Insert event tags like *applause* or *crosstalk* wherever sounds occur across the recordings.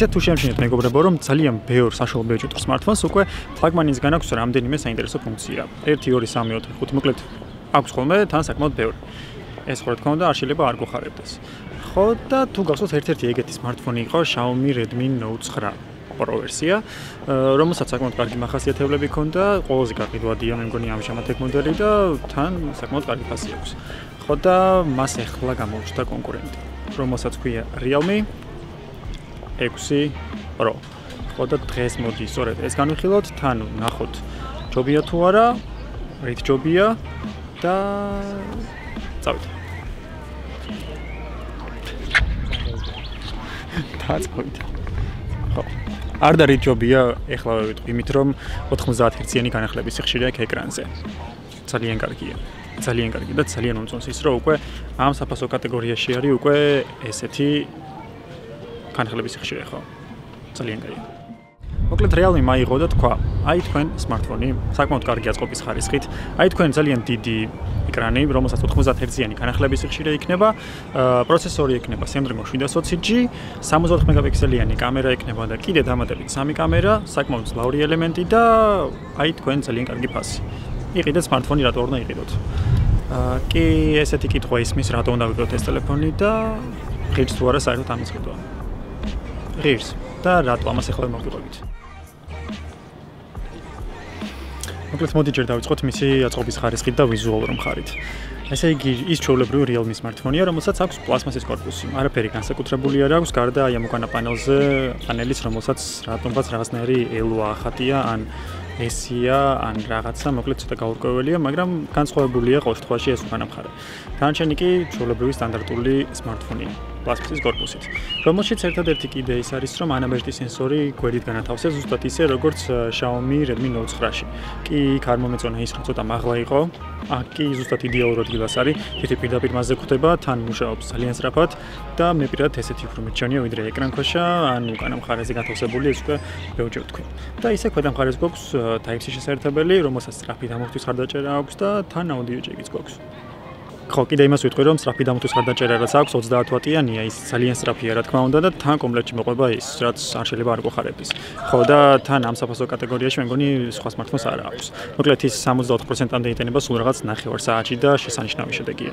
ისე თუ შემჩნიეთ მეგობრებო, რომ ძალიან ბევრ საშუალო ბიუჯეტურ smartphones უკვე ფლაგმანისგან აქვს რამდენიმე საინტერესო ფუნქცია. 1 2 3 4 5 მოკლედ აქვს ხოლმე თან საკმაოდ ბევრი. ეს ხო რა თქმა უნდა არ შეიძლება არ გოხარებდეს. ხო და თუ გახსოვთ ერთ-ერთი ეგეთი smartphone იყო Xiaomi Redmi Note 9 Pro ვერსია, რომელსაც საკმაოდ კარგი მახასიათებლები ჰქონდა, ყველაზე კარგი ვადია მე მგონი ამჟამად ეგ მოდელი და თან საკმაოდ კარგი ფასი აქვს. ხო და მას ეხლა გამოუჩნდა კონკურენტი, რომელსაც ქვია Realme 6 Pro. ხო და დღეს მოდი სწორედ ეს განვიხილოთ, თან ნახოთ ჯობია თუ არა, რით ჯობია და წავით. დაწყოთ. *laughs* ხო. არ და რით ჯობია, ეხლა ვიტყვი, იმით რომ 90 ჰერციანი განახლების სიხშირე აქვს ეკრანზე. ძალიან კარგია. ძალიან კარგი და ძალიან უმწონს ის რომ უკვე ამ საფასო კატეგორიაში არის უკვე ესეთი განახლების სიხშირე ხო? ძალიან კარგი. მოკლედ რეალმი მაიღო და თქვა, აი თქვენ smartphone-ი საკმაოდ კარგი აწყობის ხარისხით, აი თქვენ ძალიან დიდი ეკრანი, რომელსაც 90 ჰერციანი განახლების სიხშირე იქნება, პროცესორი იქნება Snapdragon 720G, 64 მეგაპიქსელიანი კამერა იქნება და კიდე დამატებით 3 კამერა, საკმაოდ ძლავრი ელემენტი და აი თქვენ ძალიან კარგი ფასი. იყიდეთ smartphone-ი რატო უნდა იყიდოთ? აა კი ესეთი კითხვა ისმის რატო უნდა ვიყიდოთ ეს ტელეფონი და ღირს თუ არა საერთოდ ამის ყიდვა. ღირს და რატო ამას ახლა მოვიყვებით. მოკლედ მოდი ჯერ დავიწყოთ მისი აწყობის ხარისხით და ვიზუალურ მხარით. ესე იგი, ის ჩვეულებრივი Realme smartphone-ია, რომელსაც აქვს პლასმასის корпуსი. არაფერი განსაკუთრებული არ აქვს, გარდა აი ამ უკანა პანელზე, პანელის, რომელსაც რატომღაც რაღაცნაირი ELO A7-ია ან ესია ან რაღაცა მოკლედ ცოტა გაურკვეველია, მაგრამ განსხვავებულია ყოველ შემთხვევაში ეს უკანა მხარე. დანარჩენი კი ჩვეულებრივი სტანდარტული smartphone-ია. პლასტიკის корпуსით. რომელშიც ერთადერთი კიდე ის არის, რომ ანაბეჭდი სენსორი გვერდით განათავსებს ზუსტად ისე, როგორც Xiaomi Redmi Note 9-ში. კი, იქ არ მომეწონა ის, რომ ცოტა მაღლა იყო. აქ კი ზუსტად იდეალურ ადგილას არის, თითი პირდაპირ მასზე ხვდება, თან მუშაობს ძალიან სწრაფად და მე პირადად ესეთი უფრო მეჩვენია, ვიდრე ეკრანქვეშა, ან უკანა მხარეზე გათავსებული ეს უკვე ბევრჯერ ვთქვი. და ისე ქვედა მხარეს გვაქვს Type-C შესაერთებელი, რომელსაც სწრაფი დამოხთვის ხარდაჭერა აქვს და თან აუდიო ჯეკიც გვაქვს. ხო, კიდე იმას ვიტყვი, რომ სწრაფი დამოთვის ხარდაჭერა რაც აქვს 30 ვატიანია, ის ძალიან სწრაფია, რა თქმა უნდა და თან კომპლექტში მოყვება ის, რაც არ შეიძლება არ გოხარებდეს. ხო და თან ამ საფასო კატეგორიაში მე მგონი სხვა smartphone-ს არ აქვს. მოკლედ ის 64%-ამდე იტენება სულ რაღაც 9 საათში და შესანიშნავი შედეგია.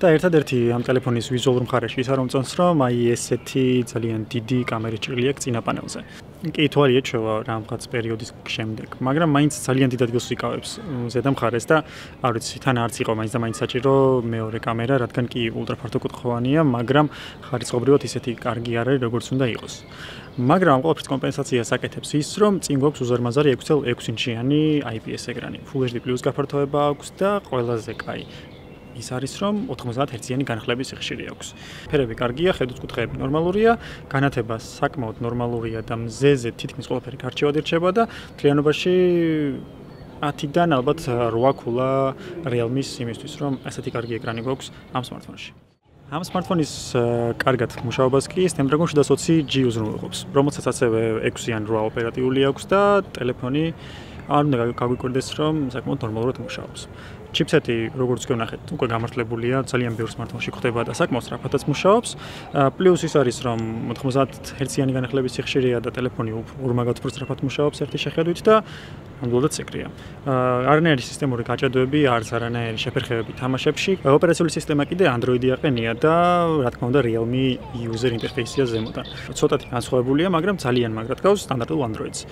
და ერთადერთი ამ ტელეფონის ვიზუალურ მხარეში ის არ მომწონს, რომ აი ესეთი ძალიან დიდი კამერით ჭრილი აქვს წინა პანელზე. კი თვალი ეჩვევა რამღაც პერიოდის შემდეგ, მაგრამ მაინც ძალიან დიდ ადგილს იკავებს ზედა მხარეს და არ ვიცი, თან არც იყო მაინც და მაინც საჭირო მეორე კამერა, რადგან კი ულტრაფართოკუთხოვანია, მაგრამ ხარისხობრივად ისეთი კარგი არ არის, როგორც უნდა იყოს. მაგრამ ამ ყოველთვის კომპენსაციას აკეთებს ის, რომ წინ გვაქვს უზარმაზარი 6.6 ინჩიანი IPS ეკრანი, Full HD+ გაფართოება აქვს და ყველაზე კაი ის არის რომ 90 ჰერციანი განახლების სიხშირე აქვს. ფერები კარგია, ხედუცკუთხეები ნორმალურია, განათება საკმაოდ ნორმალურია და მზეზე თითქმის ყველაფერი გარჩევად ირჩება და თლიანობაში 10-დან ალბათ 8 ქულა Realme-ის იმისთვის რომ ასეთი კარგი ეკრანი გვაქვს ამ smartphone-ში. ამ smartphone-ის კარგად მუშაობას კი Snapdragon 720G უზრუნველყოფს, რომელსაც ასევე 6 ან 8 ოპერატიული აქვს და ტელეფონი არ უნდა გაგვიკვირდეს რომ საკმაოდ ნორმალურად მუშაობს. ჩიპსეტი როგორც კი ვნახეთ, უკვე გამართლებულია, ძალიან ბევრ smartphone-ში ხდება და საკმაოდ სწრაფადაც მუშაობს. პლუს ის არის რომ 90 ჰერციანი განახლების სიხშირეა და ტელეფონი ორმაგად უფრო სწრაფად მუშაობს ერთი შეხედვით და ნამდვილად სეკრეა. არანაირი სისტემური გაჭედოები, არც არანაირი შეფერხებები თამაშებში. ოპერაციული სისტემა კიდე Android-ი აყენია და რა თქმა უნდა Realme user interface-ია ზემოდან. ცოტათი განსხვავებულია, მაგრამ ძალიან მაგრად გავს სტანდარტულ Android-ს.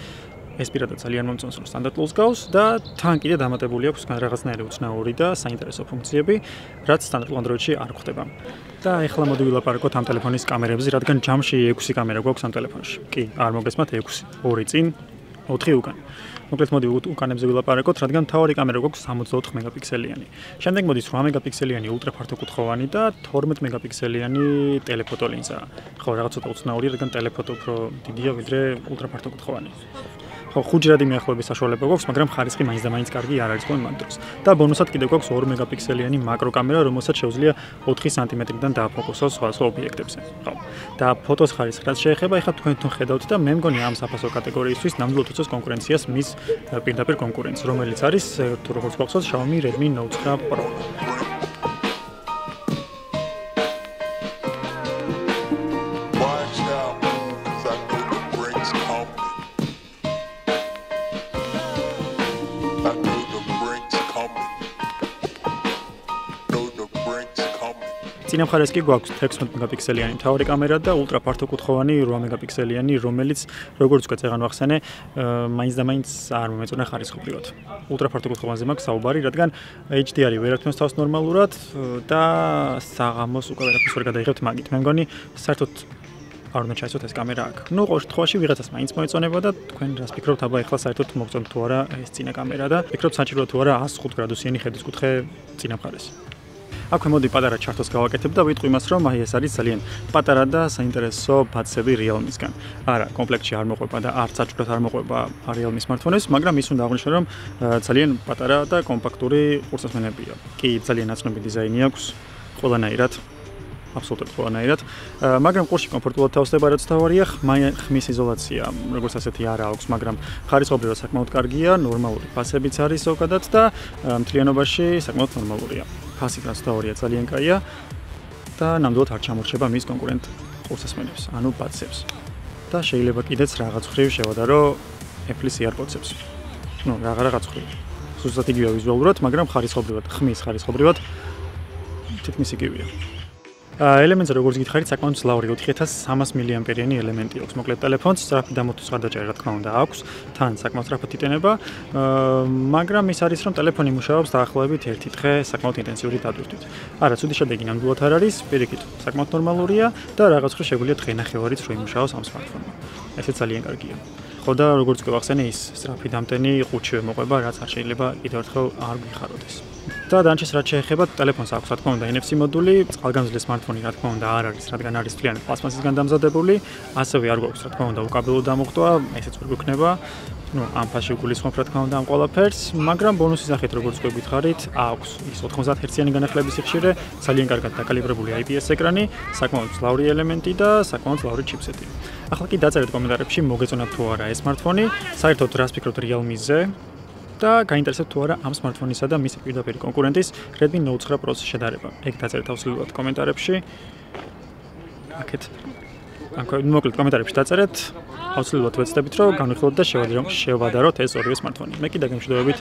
ეს პირადად ძალიან მომწონს რომ სტანდარტულს გავს და თან კიდე დამატებული აქვს რაღაცნაირი უცნაური და საინტერესო ფუნქციები, რაც სტანდარტულ Android-ში არ გვხდება. და ეხლა მოდი ვილაპარაკოთ ამ ტელეფონის კამერებზე, რადგან ჯამში 6 კამერა გვაქვს ამ ტელეფონში. კი, არ მოგესმათ 6, 2 წინ, 4 უკან. მოკლედ მოდი უკანებზე ვილაპარაკოთ, რადგან თავარი კამერა გვაქვს 64 მეგაპიქსელიანი. შემდეგ მოდი 8 მეგაპიქსელიანი ულტრაფართოკუთხოვანი და 12 მეგაპიქსელიანი ტელეფოტო ლინზა. ხო, რაღაც ცოტა უცნაურია, რადგან ტელეფოტო უფრო დიდია ვიდრე ულტრაფართოკუთხოვანი. ხო ხუჯრადი მიახლოების საშუალება გვაქვს, მაგრამ ხარისხი მაინც და მაინც კარგი არ არის ხოლმე მან დროს. და ბონუსად კიდევ გვაქვს 2 მეგაპიქსელიანი მაკრო კამერა, რომელსაც შეუძლია 4 სანტიმეტრიდან დააფოკუსოს სხვა სხვა ობიექტებზე. ხო. და ფოტოს ხარისხი რაც შეეხება, ეხლა თქვენ თვითონ ხედავთ და მე მგონი ამ საფასო კატეგორიისთვის ნამდვილად უწევს კონკურენციას მის პირდაპირ კონკურენტს, რომელიც არის თუ როგორც გვახსოვს Xiaomi Redmi Note 9 Pro. წინა მხარეს კი გვაქვს 16 მეგაპიქსელიანი მთავარი კამერა და ультра ფართოკუთხოვანი 8 მეგაპიქსელიანი, რომელიც როგორც უკვე წეგან ვახსენე, მაინც და მაინც არ მომეწონა ხარისხობრივად. ультра ფართოკუთხოვანზე მაქვს საუბარი, რადგან HDR-ი ვერ ართმევს თავს ნორმალურად და საღამოს უკვე ვერაფერს ვერ გადაიღებთ მაგით. მე მგონი საერთოდ არ უნდა ჩაიცოთ ეს კამერა აქ. ნუ ყოველ შემთხვევაში ვიღაცას მაინც მოეწონება და თქვენ რას ფიქრობთ, აბა ეხლა საერთოდ მოგწონთ თუ არა ეს წინა კამერა და ფიქრობთ საჭიროა თუ არა 105 გრადუსიანი ხედის კუთხე წინა მხარეს. აქვე მოდი პატარა ჩარტოს გავაკეთებ და ვიტყვი მას რომ აი ეს არის ძალიან პატარა და საინტერესო ფაცები Realme-ისგან. არა, კომპლექტში არ მოყვება და არც საჭიროდ არ მოყვება Realme smartphone-ის, მაგრამ ის უნდა აღნიშნო რომ ძალიან პატარა და კომპაქტური ყურსასმენებია. კი, ძალიან ნაცნობი დიზაინი აქვს ყველანაირად. აბსოლუტურად ყველანაირად. მაგრამ ყურში კომფორტულად თავსდება რაც თავარია, ხმის იზოლაცია, როგორც ასეთი არა აქვს, მაგრამ ხარისხობრივად საკმაოდ კარგია, ნორმალური ფასებიც არის ზოგადად და მთლიანობაში საკმაოდ ნორმალურია. ფასი რაც თავარია ძალიან კაია და ნამდვილად არ ჩამორჩება მის კონკურენტ ყურსასმენებს, ანუ ბაცებს. და შეიძლება კიდეც რაღაც ხრივ შევადარო Apple-ის AirPods-ებს. ну, რაღაც რაღაც ხრივ. ზუსტად იგივე ვიზუალურად, მაგრამ ხარისხობრივად, ხმის ხარისხობრივად თითქმის იგივეა. ელემენტზე როგორც გითხარით, საკმაოდ ძლავრი 4300 მილიამპერიანი ელემენტი აქვს. მოკლედ ტელეფონს სწრაფი დამოთვის გადაჭერა, რა თქმა უნდა, აქვს. თან საკმაოდ სწრაფად იტენება, მაგრამ ის არის, რომ ტელეფონი მუშაობს დაახლოებით 1 დღე საკმაოდ ინტენსიური დატვირთვით. არა, ცუდი შედეგი ნამდვილად არ არის, პირიქით, საკმაოდ ნორმალურია და რაღაც ხრი შეგვიძლია დღე ნახევარიც რო იმუშაოს ამ smartphone-მა. ესე ძალიან კარგია. ხო და როგორც გვახსენე ის სწრაფი დამტენი ყუთშივე მოყვება, რაც არ შეიძლება კიდევ ერთხელ არ გიხაროდეს. და დანჩეს რაც შეეხება ტელეფონს აქვს რა თქმა უნდა NFC მოდული, წყალგამძლე smartphone-ი რა თქმა უნდა არ არის, რადგან არის თლიანი პლასმასისგან დამზადებული, ასევე არ გვაქვს რა თქმა უნდა უკაბელო დამოხტვა, ესეც ვერ გვექნება. ну, ამ ფასში გულისხმობ რა თქმა უნდა ამ ყველაფერს, მაგრამ ბონუსის სახით როგორც გვეკითხარით, აქვს ის 90 Hz-იანი განახლების სიხშირე, ძალიან კარგად დაკალიბრებული IPS ეკრანი, საკმაოდ ძლავრი ელემენტი და საკმაოდ ძლავრი ჩიპსეტი. ახლა კი დაწერეთ კომენტარებში, მოგეწონათ თუ არა ეს smartphone-ი, საერთოდ რას ფიქრობთ Realme-ზე? და გაინტერესებთ თუ არა ამ smartphone-ისა და მის პირდაპირ კონკურენტის Redmi Note 9 Pro-ს შედარება. ეგ დაწერეთ აუცილებლად კომენტარებში. აკეთ. ანუ მოკლედ კომენტარებში დაწერეთ. აუცილებლად ვეცდებით რომ განვიხილოთ და შევადაროთ ეს ორივე smartphone-ი. მე კიდე გემშვიდობებით.